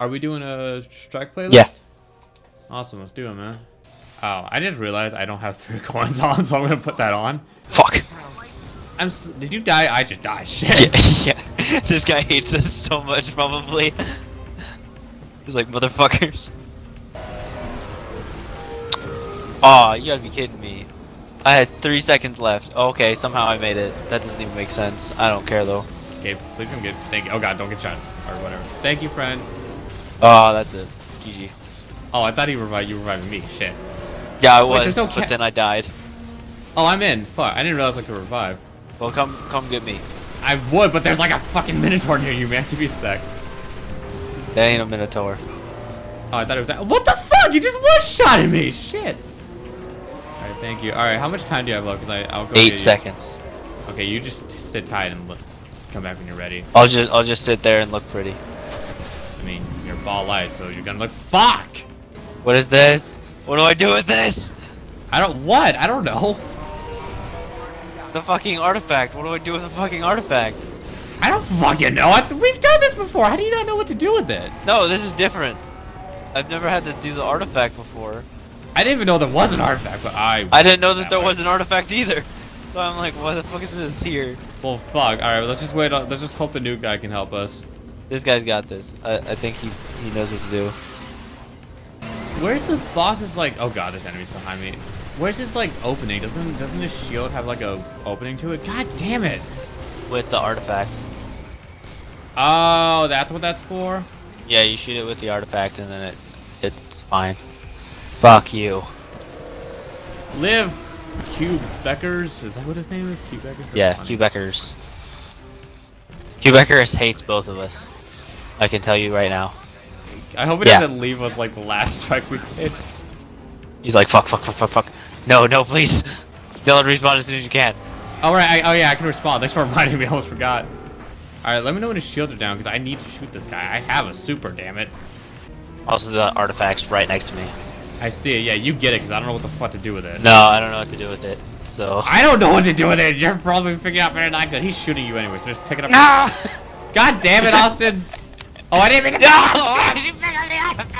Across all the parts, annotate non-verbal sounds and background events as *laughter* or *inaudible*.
Are we doing a strike playlist? Yeah. Awesome, let's do it, man. Oh, I just realized I don't have three *laughs* coins on, so I'm gonna put that on. Fuck. I'm. S did you die? I just died. *laughs* Shit. Yeah, *laughs* yeah. This guy hates us so much, probably. He's like, motherfuckers. Aw, oh, you gotta be kidding me. I had three seconds left. okay, somehow I made it. That doesn't even make sense. I don't care though. Okay, please come get. Thank you. Oh god, don't get shot or whatever. Thank you, friend. Oh, that's it. GG. Oh, I thought he revived. You reviving me. Shit. Yeah, I Wait, was, no but then I died. Oh, I'm in. Fuck, I didn't realize I could revive. Well, come, come get me. I would, but there's like a fucking minotaur near you, man. Give me a sec. That ain't a minotaur. Oh, I thought it was. What the fuck? You just one-shotted me. Shit. All right, thank you. All right, how much time do you have left? Cause I, I'll go. Eight seconds. Okay, you just sit tight and look, come back when you're ready. I'll just, I'll just sit there and look pretty. I mean, you're ball light, so you're gonna look. Fuck. What is this? What do I do with this? I don't. What? I don't know. The fucking artifact. What do I do with the fucking artifact? I don't fucking know. I, we've done this before. How do you not know what to do with it? No, this is different. I've never had to do the artifact before. I didn't even know there was an artifact, but I. I didn't know that, that there way. was an artifact either. So I'm like, what the fuck is this here? Well, fuck. All right, let's just wait. On, let's just hope the new guy can help us. This guy's got this. I, I think he he knows what to do. Where's the boss's like? Oh god, there's enemies behind me. Where's his like opening? Doesn't doesn't his shield have like a opening to it? God damn it! With the artifact. Oh, that's what that's for. Yeah, you shoot it with the artifact and then it it's fine. Fuck you. Live, Q Beckers. Is that what his name is? Q Beckers. Yeah. Q Beckers. Q Beckers hates both of us. I can tell you right now. I hope it Yeah. doesn't leave with like the last strike we did. He's like, fuck, fuck, fuck, fuck, fuck. No, no, please. Dylan, respawn as soon as you can. All right. I, oh yeah, I can respond. Thanks for *laughs* reminding me. I almost forgot. All right, let me know when his shields are down because I need to shoot this guy. I have a super, damn it. Also, the artifact's right next to me. I see it. Yeah, you get it because I don't know what the fuck to do with it. No, I don't know what to do with it. So. I don't know what to do with it. You're probably figuring out better than I could. He's shooting you anyway, so just pick it up. No! God damn it, *laughs* Austin! Oh, I didn't mean to pick *laughs* No! it up!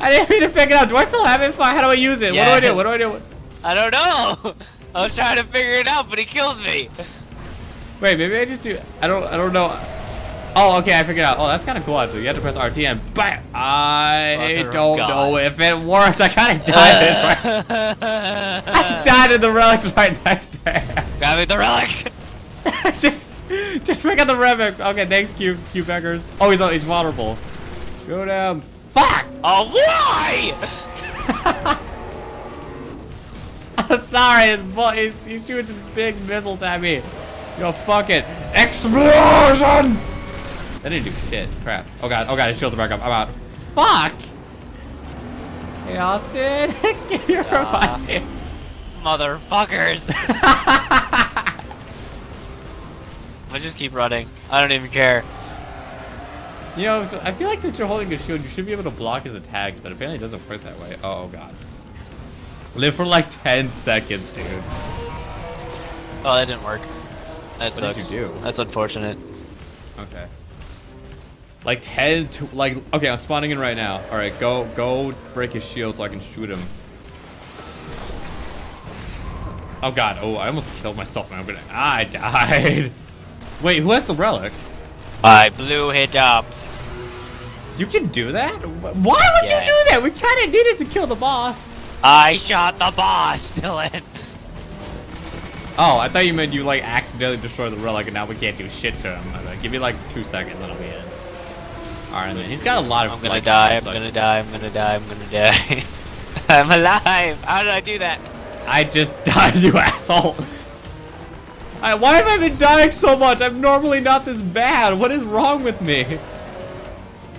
I didn't mean to pick it up. Do I still have it? How do I use it? What do I do? What do I do? I don't know. *laughs* I was trying to figure it out, but he killed me. Wait, maybe I just do. I don't. I don't know. Oh, okay. I figured out. Oh, that's kind of cool. Actually, you have to press RT and bam. I don't God. know if it worked. I kind of died. It's *laughs* right. I died in the relics right next to him. Grabbing the relic. just, *laughs* just pick up the relic. Okay, thanks, Q, Q Beckers. Oh, he's he's vulnerable. Go down. Fuck. Oh, why? I'm sorry, he's, he's shooting big missiles at me. Yo, fuck it. Explosion! That didn't do shit. Crap. Oh god, oh god, his shields are back up. I'm out. Fuck! Hey, Austin. *laughs* Get your ah. revive. Motherfuckers. *laughs* I just keep running. I don't even care. You know, I feel like since you're holding a shield, you should be able to block his attacks, but apparently it doesn't work that way. Oh, oh god. Live for like 10 seconds, dude. Oh, that didn't work. That What did you do? That's unfortunate. Okay. Like 10 to, like, okay, I'm spawning in right now. All right, go, go break his shield so I can shoot him. Oh god, oh, I almost killed myself, man. I'm gonna, I died. *laughs* Wait, who has the relic? I blew it up. You can do that? Why would Yes. you do that? We kind of needed to kill the boss. I shot the boss, *laughs* Dylan. Oh, I thought you meant you like accidentally destroyed the relic and now we can't do shit to him. Like, give me like two seconds and I'll be in. Alright, then he's got a lot of I'm gonna like, die. I'm gonna die. I'm gonna die. I'm gonna die. *laughs* I'm alive. How did I do that? I just *laughs* died, you asshole. I, why have I been dying so much? I'm normally not this bad. What is wrong with me?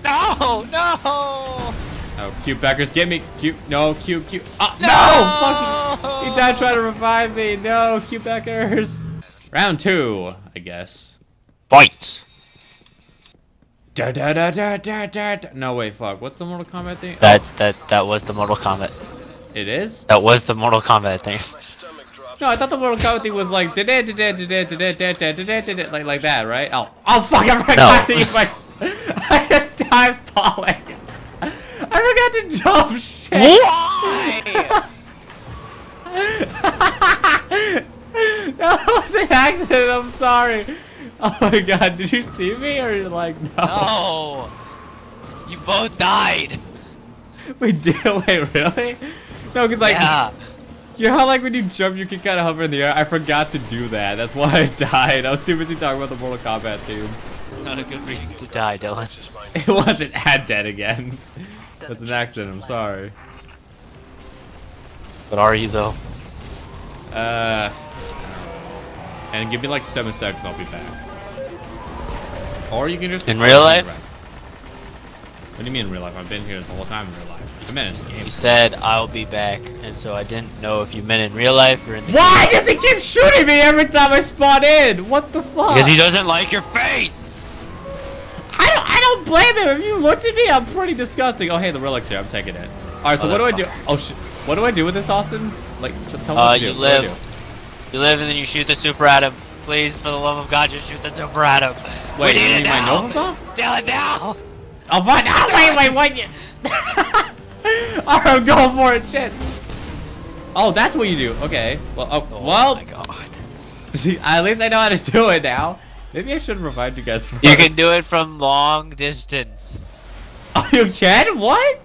No, no. Oh, cute Beckers, get me. Cute, no, cute, cute. Oh, no! No! Fucking, he died trying to revive me. No, cute Beckers. Round two, I guess. Fight. Da, da, da, da, da, da, da. No, wait, fuck. What's the Mortal Kombat thing? That Oh, that that was the Mortal Kombat. it is? That was the Mortal Kombat thing. No, I thought the world Kombat thing was like like like that, right? Oh, oh fuck! I forgot no. to use my. *laughs* I just died falling. I forgot to jump. Shit. Why? *laughs* that was an accident. I'm sorry. Oh my god, did you see me or like no? No. You both died. We *laughs* did. Wait, really? No, because like. Yeah you know how like when you jump, you can kind of hover in the air. I forgot to do that. That's why I *laughs* died. I was too busy talking about the Mortal Kombat theme. Not a good reason to die, Dylan. *laughs* It wasn't ad dead again. *laughs* That's an accident. I'm sorry. But are you though? Uh, and give me like seven seconds. I'll be back. Or you can just In real life? What do you mean in real life? I've been here the whole time in real life. I meant in the game. You said I'll be back, and so I didn't know if you meant in real life or in the Why does he keep shooting me every time I spawn in? What the fuck? Because he doesn't like your face. I don't. I don't blame him. If you looked at me, I'm pretty disgusting. Oh hey, the relic's here. I'm taking it. All right. So Oh, what do I do? Oh shit. What do I do with this, Austin? Like, tell me Uh, what to do. you What do I live. You live and then you shoot the super at him. Please, for the love of God, just shoot the super at him. Wait, we you need need it my now. Nova Bomb? Dylan, now. Oh, what? Oh, wait, wait, what? You... *laughs* Alright, I'm going for it. Shit. Oh, that's what you do. Okay. Well, oh, Oh well. my God. *laughs* See, at least I know how to do it now. Maybe I should remind you guys first. You can do it from long distance. *laughs* Oh, you can? What?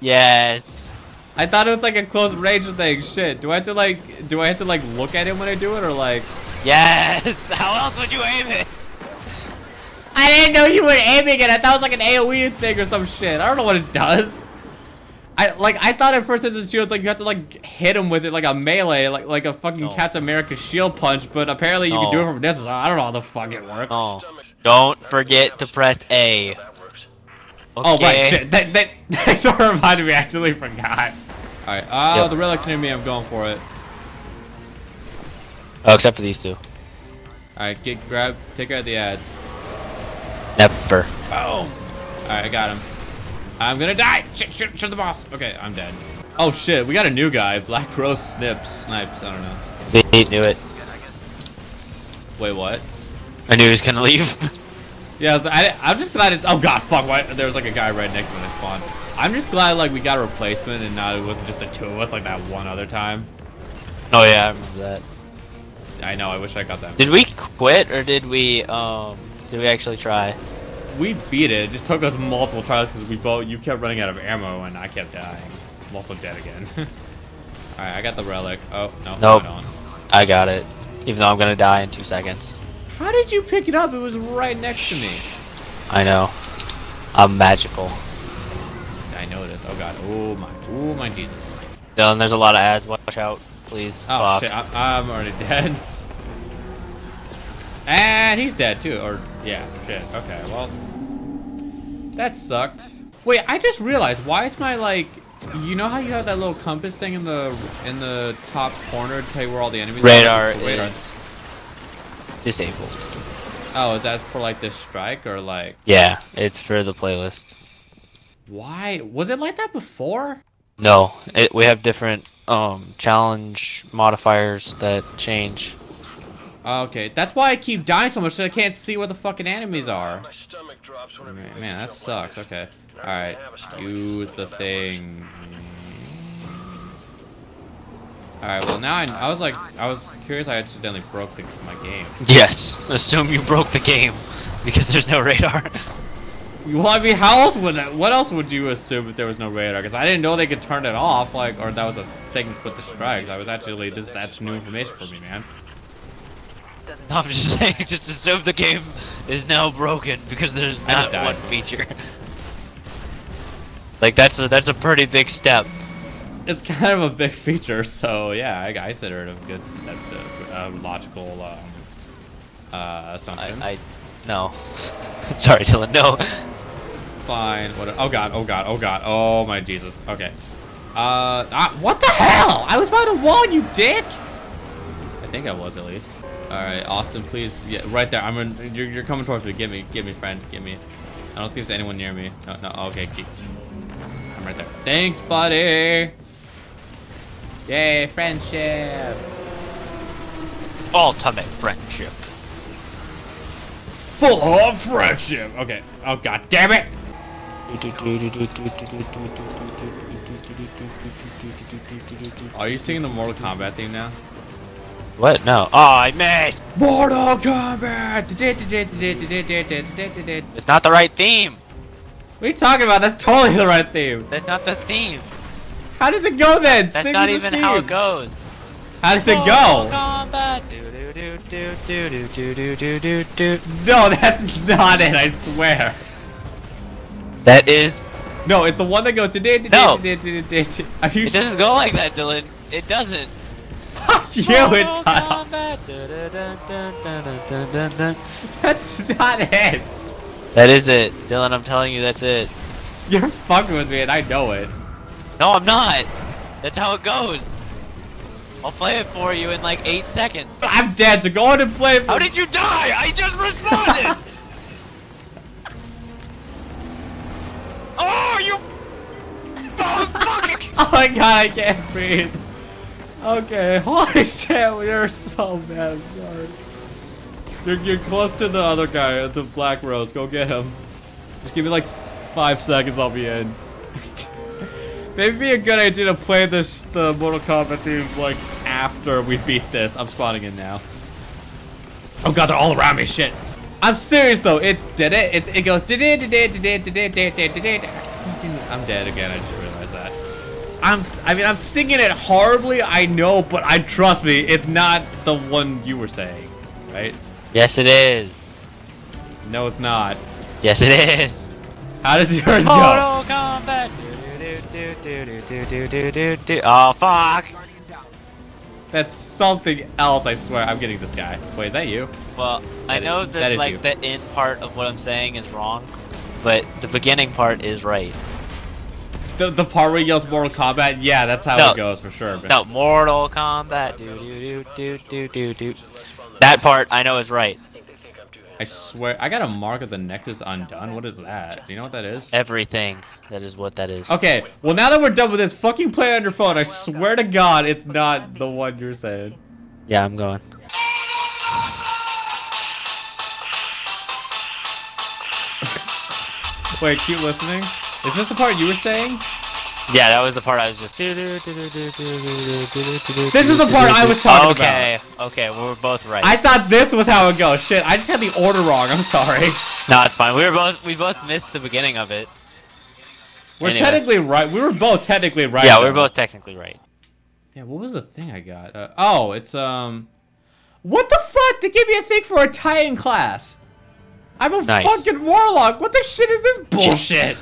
Yes. I thought it was like a close range thing. Shit. Do I have to like? Do I have to like look at him when I do it, or like? Yes. How else would you aim it? I didn't know you were aiming it. I thought it was like an AOE thing or some shit. I don't know what it does. I like I thought at first it's shields like you have to like hit him with it like a melee like like a fucking No. Captain America shield punch, but apparently you can do it from distance. I don't know how the fuck it works. Oh. Don't forget to press A. Okay. Oh right, shit. That *laughs* that sort of reminded me. I actually forgot. All right. Oh, uh, Yep. the relic's near me. I'm going for it. Oh, except for these two. All right, get grab, take out the ads. Never. Boom. All right, I got him. I'm gonna die. Shit, shoot, shoot the boss. Okay, I'm dead. Oh shit, we got a new guy. Black Rose Snips, Snipes. I don't know. See, knew it. Wait, what? I knew he was gonna leave. *laughs* Yeah, I, I'm just glad it's. Oh god, fuck! Why, there was like a guy right next to me when I spawned. I'm just glad like we got a replacement and not it wasn't just the two of us like that one other time. oh yeah, I remember that. I know. I wish I got that. Did we quit or did we um did we actually try? We beat it. It just took us multiple tries because we both. You kept running out of ammo and I kept dying. I'm also dead again. *laughs* All right, I got the relic. Oh no, Nope. I. I got it. Even though I'm gonna die in two seconds. How did you pick it up? It was right next to me. I know. I'm magical. I know this. Oh god. Oh my. Oh my Jesus. Dylan, there's a lot of ads. Watch out, please. Oh Fuck. shit. I, I'm already *laughs* dead. And he's dead too. Or yeah. Shit. Okay. Well, that sucked. Wait. I just realized. Why is my like? You know how you have that little compass thing in the in the top corner to tell you where all the enemies Radar are? Radar. is disabled. Oh, is that for like this strike or like? Yeah, it's for the playlist. Why was it like that before? No, it, we have different um challenge modifiers that change. Okay, that's why I keep dying so much that I can't see where the fucking enemies are. My stomach drops whenever you Man, man, that sucks. Okay. I All don't right. have a stomach. Use the thing. All right. Well, now I, I was like, I was curious. I accidentally broke the, my game. Yes, assume you broke the game because there's no radar. Well, I mean, how else would I, what else would you assume if there was no radar? Because I didn't know they could turn it off, like, or that was a thing with the strikes. I was actually this that's new information for me, man. No, I'm just *laughs* saying, just assume the game is now broken because there's not one feature. like that's a that's a pretty big step. It's kind of a big feature, so yeah, I, I consider it a good step to uh, logical um, uh, assumption. I, I no. *laughs* Sorry, Dylan. No. Fine. What? Oh god. Oh god. Oh god. Oh my Jesus. Okay. Uh. Ah, what the hell? I was by the wall, you dick. I think I was at least. All right, Austin, please. Yeah, right there. I'm. In, you're, you're coming towards me. Give me. Give me, friend. Give me. I don't think there's anyone near me. No. No. Oh, okay. Keep. I'm right there. Thanks, buddy. Yay, friendship. Ultimate friendship. Full of friendship. Okay. Oh god damn it. Are you singing the Mortal Kombat theme now? What? No. Oh, I missed! Mortal Kombat! It's not the right theme! What are you talking about? That's totally the right theme! That's not the theme! How does it go then? That's Sing not the even theme. how it goes! How does Mortal it go? Kombat. No, that's not it, I swear. That is... No, it's the one that goes... No! Are you it doesn't go like that, Dylan. It doesn't. You, Mortal dun. That's not it. That is it, Dylan. I'm telling you, that's it. You're fucking with me and I know it. No, I'm not. That's how it goes. I'll play it for you in like eight seconds. I'm dead, so go on and play it for How did you die? I just responded. *laughs* oh, you. *laughs* Oh, fuck. Oh my god, I can't breathe. Okay, *laughs* holy shit, you're so bad. I'm. You're, you're close to the other guy the black rose. Go get him. Just give me like five seconds, I'll be in. *laughs* Maybe be a good idea to play this the Mortal Kombat theme like after we beat this. I'm spawning in now. Oh god, they're all around me. Shit. I'm serious though. It did it. It, it goes. Did it? Did it? Did it? Did it? Did it? Did it? I'm dead again. I just. I'm, I mean, I'm singing it horribly, I know, but I trust me, it's not the one you were saying, right? Yes, it is. No, it's not. Yes, it is. How does yours Mortal go? Mortal Kombat. Oh fuck! That's something else. I swear, I'm getting this guy. Wait, is that you? Well, that I know is, that, that like you. the end part of what I'm saying is wrong, but the beginning part is right. The the part where he yells Mortal Kombat. Yeah, that's how No. it goes for sure. But No, Mortal Kombat. Do do do do do do do. That part I know is right. I swear, I got a mark of the Nexus undone. What is that? Do you know what that is? Everything. That is what that is. Okay, well now that we're done with this, fucking play on your phone. I swear to God, it's not the one you're saying. Yeah, I'm going. *laughs* Wait, keep listening. Is this the part you were saying? Yeah, that was the part I was just. This This is the part I was talking about. Okay, okay, we're both right. I thought this was how it goes. Shit, I just had the order wrong. I'm sorry. No, it's fine. We were both we both missed the beginning of it. We're Anyway. technically right. We were both technically right. yeah, we're both technically right. Yeah, what was the thing I got? Uh, oh, it's um. What the fuck? They gave me a thing for a Titan class. I'm a Nice. fucking warlock. What the shit is this bullshit?